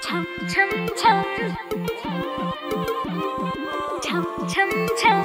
참참참 참참참 참.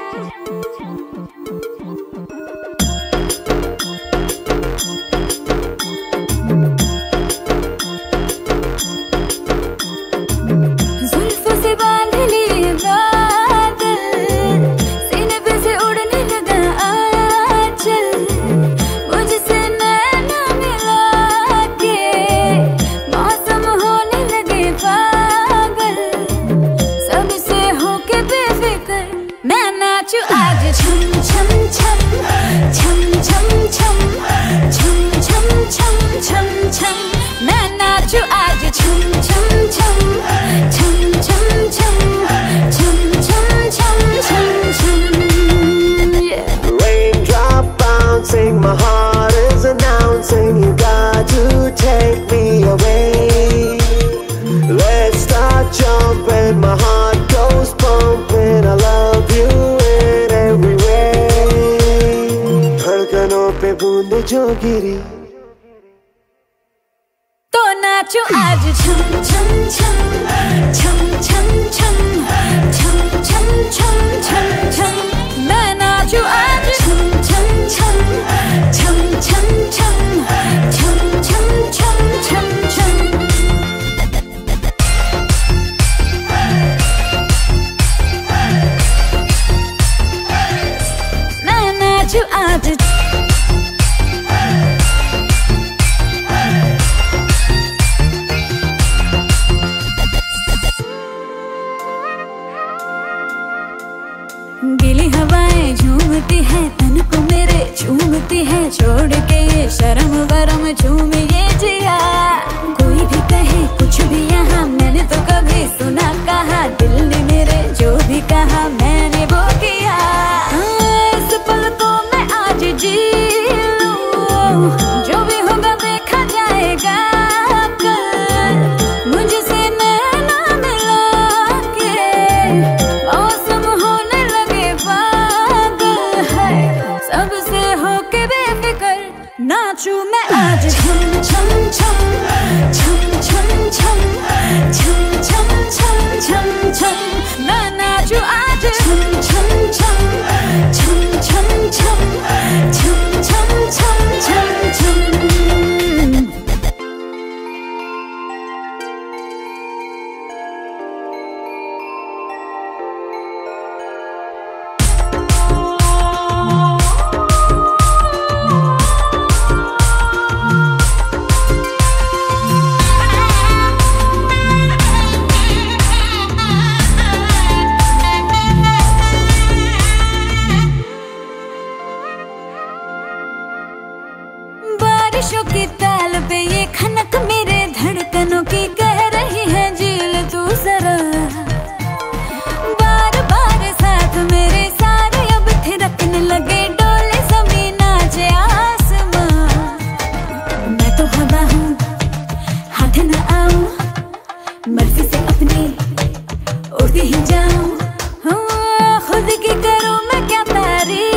गिरी तो नाचो आज छम छम छम छम छम छम छम छम छम छम छम मैं नाचो आज छम छम छम छम छम छम छम छम छम छम छम मैं नाचो आज गीली हवाएँ झूमती है तन को मेरे झूमती है, छोड़ के ये शर्म वरम झूम ये जिया। कोई भी कहे, कुछ भी यहाँ मैंने तो कभी सुना कहा, दिल ने 나춤에 아주 청청청청청청청청청청청청청나나주 아들. बारिशों की ताल पे ये खनक मेरे धड़कनों की कह रही है झील तू जरा। बार बार साथ मेरे सारे अब थिरकने लगे डोले नाचे आसमां। मैं तो हवा हूँ हाथ न आऊँ मर्ज़ी से अपनी उड़ती ही जाऊँ। हाँ, खुद की करूँ मैं क्या तारीफ़?